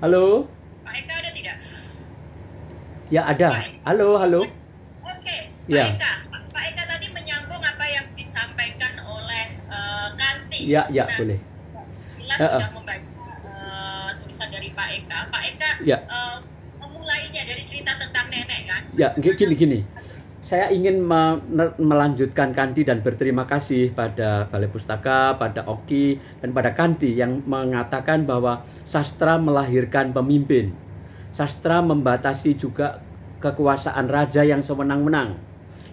Halo? Pak Eka ada tidak? Ya ada. Halo, halo. Oke, Pak Ya. Eka. Pak, Pak Eka tadi menyambung apa yang disampaikan oleh eh, Kanti. Ya, ya, Nah, boleh. Jelas Eh, eh. sudah membaca eh, tulisan dari Pak Eka. Pak Eka Ya. eh, memulainya dari cerita tentang nenek kan? Ya, gini gini. Saya ingin me- melanjutkan Kandi dan berterima kasih pada Balai Pustaka, pada Oki, dan pada Kandi yang mengatakan bahwa sastra melahirkan pemimpin. Sastra membatasi juga kekuasaan raja yang sewenang-wenang.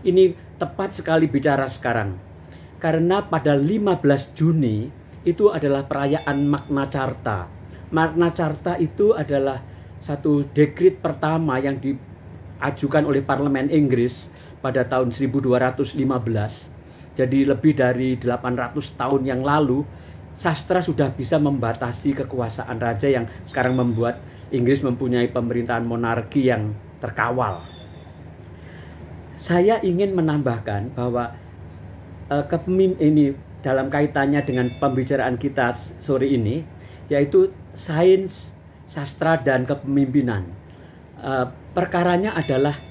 Ini tepat sekali bicara sekarang. Karena pada 15 Juni itu adalah perayaan Magna Carta. Magna Carta itu adalah satu dekrit pertama yang diajukan oleh parlemen Inggris pada tahun 1215. Jadi lebih dari 800 tahun yang lalu sastra sudah bisa membatasi kekuasaan raja yang sekarang membuat Inggris mempunyai pemerintahan monarki yang terkawal. Saya ingin menambahkan bahwa eh, kepemim ini dalam kaitannya dengan pembicaraan kita sore ini yaitu sains, sastra dan kepemimpinan. Eh, perkaranya adalah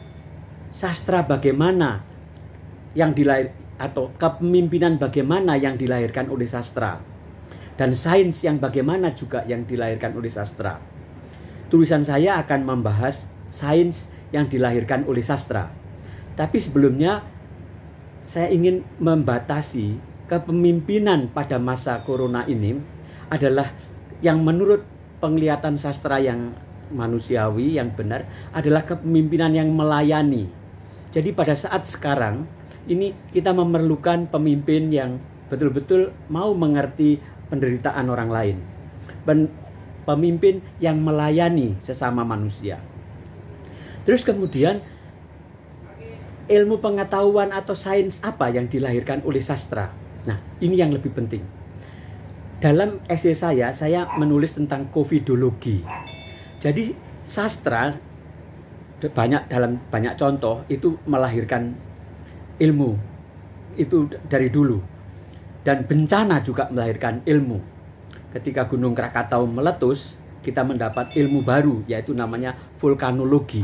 sastra bagaimana yang dilahir atau kepemimpinan bagaimana yang dilahirkan oleh sastra dan sains yang bagaimana juga yang dilahirkan oleh sastra. Tulisan saya akan membahas sains yang dilahirkan oleh sastra. Tapi sebelumnya saya ingin membatasi kepemimpinan pada masa corona ini adalah yang menurut penglihatan sastra yang manusiawi yang benar adalah kepemimpinan yang melayani. Jadi pada saat sekarang ini kita memerlukan pemimpin yang betul-betul mau mengerti penderitaan orang lain. Pemimpin yang melayani sesama manusia. Terus kemudian ilmu pengetahuan atau sains apa yang dilahirkan oleh sastra. Nah, ini yang lebih penting. Dalam essay saya, saya menulis tentang covidologi. Jadi sastra banyak dalam banyak contoh itu melahirkan ilmu itu dari dulu dan bencana juga melahirkan ilmu. Ketika Gunung Krakatau meletus, kita mendapat ilmu baru yaitu namanya vulkanologi.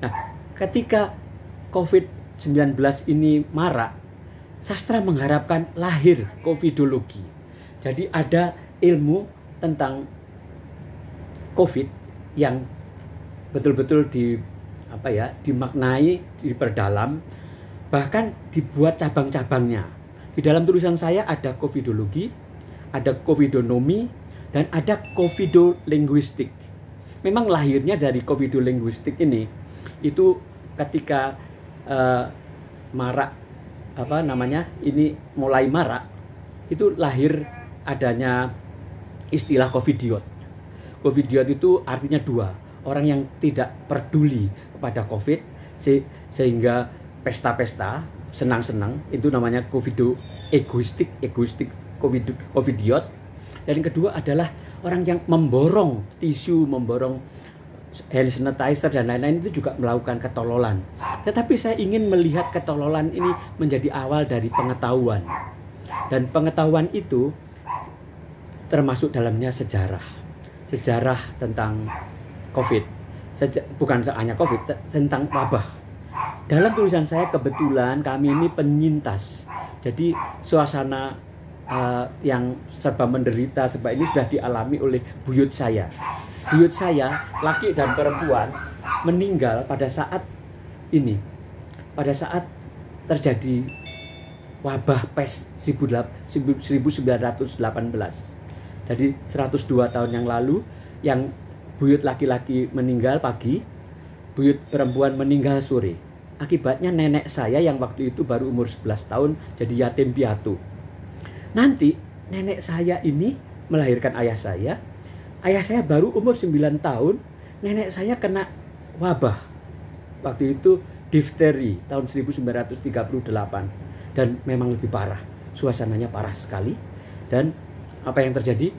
Nah, ketika COVID-19 ini marak, sastra mengharapkan lahir covidologi. Jadi ada ilmu tentang COVID yang betul-betul di apa ya dimaknai, diperdalam, bahkan dibuat cabang-cabangnya. Di dalam tulisan saya ada covidologi, ada covidonomi, dan ada covidolinguistik. Memang lahirnya dari covidolinguistik ini itu ketika eh, marak apa namanya ini mulai marak itu lahir adanya istilah covidiot. Covidiot itu artinya dua orang yang tidak peduli kepada covid se- sehingga pesta-pesta senang-senang itu namanya covido egoistik egoistik covid covidiot. Dan yang kedua adalah orang yang memborong tisu memborong hand sanitizer dan lain-lain itu juga melakukan ketololan. Tetapi saya ingin melihat ketololan ini menjadi awal dari pengetahuan. Dan pengetahuan itu termasuk dalamnya sejarah. Sejarah tentang covid. Seja- bukan hanya covid te- tentang wabah. Dalam tulisan saya kebetulan kami ini penyintas. Jadi suasana eh, yang serba menderita sebab ini sudah dialami oleh buyut saya. Buyut saya laki dan perempuan meninggal pada saat ini. Pada saat terjadi wabah pes 1918 jadi 102 tahun yang lalu yang buyut laki-laki meninggal pagi buyut perempuan meninggal sore. Akibatnya nenek saya yang waktu itu baru umur 11 tahun jadi yatim piatu. Nanti nenek saya ini melahirkan ayah saya. Ayah saya baru umur 9 tahun nenek saya kena wabah. Waktu itu difteri tahun 1938 dan memang lebih parah suasananya parah sekali. Dan apa yang terjadi?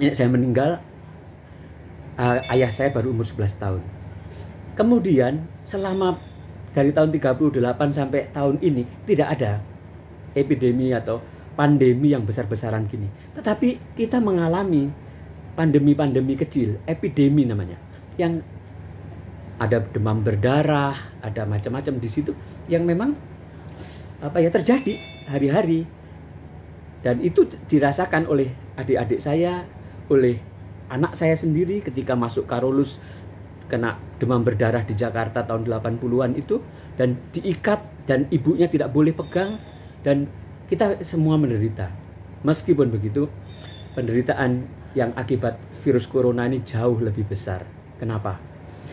Nenek saya meninggal ayah saya baru umur 11 tahun. Kemudian selama dari tahun 38 sampai tahun ini tidak ada epidemi atau pandemi yang besar-besaran gini. Tetapi kita mengalami pandemi-pandemi kecil, epidemi namanya, yang ada demam berdarah, ada macam-macam di situ yang memang apa ya terjadi hari-hari. Dan itu dirasakan oleh adik-adik saya, oleh anak saya sendiri ketika masuk Karolus kena demam berdarah di Jakarta tahun 80-an itu dan diikat dan ibunya tidak boleh pegang dan kita semua menderita. Meskipun begitu, penderitaan yang akibat virus corona ini jauh lebih besar. Kenapa?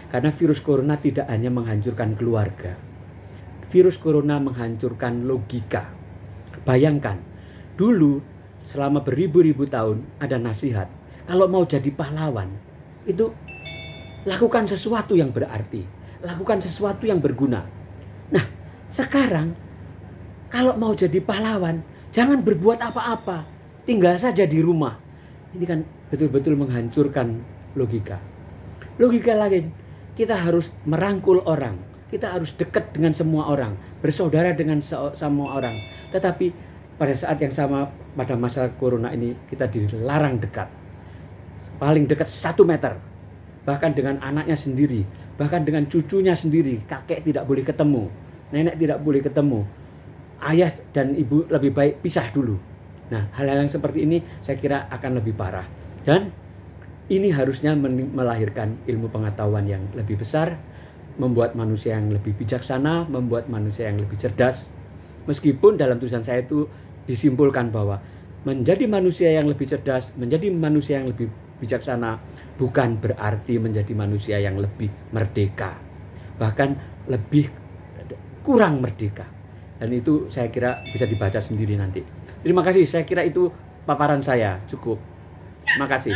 Karena virus corona tidak hanya menghancurkan keluarga. Virus corona menghancurkan logika. Bayangkan, dulu selama beribu-ribu tahun ada nasihat. Kalau mau jadi pahlawan, itu lakukan sesuatu yang berarti. Lakukan sesuatu yang berguna. Nah, sekarang kalau mau jadi pahlawan, jangan berbuat apa-apa. Tinggal saja di rumah. Ini kan betul-betul menghancurkan logika. Logika lain, kita harus merangkul orang. Kita harus dekat dengan semua orang, bersaudara dengan semua orang. Tetapi pada saat yang sama pada masa corona ini kita dilarang dekat paling dekat satu meter. Bahkan dengan anaknya sendiri bahkan dengan cucunya sendiri kakek tidak boleh ketemu nenek tidak boleh ketemu ayah dan ibu lebih baik pisah dulu. Nah hal-hal yang seperti ini saya kira akan lebih parah. Dan ini harusnya melahirkan ilmu pengetahuan yang lebih besar membuat manusia yang lebih bijaksana membuat manusia yang lebih cerdas. Meskipun dalam tulisan saya itu disimpulkan bahwa menjadi manusia yang lebih cerdas, menjadi manusia yang lebih bijaksana bukan berarti menjadi manusia yang lebih merdeka. Bahkan lebih kurang merdeka. Dan itu saya kira bisa dibaca sendiri nanti. Terima kasih, saya kira itu paparan saya cukup. Terima kasih.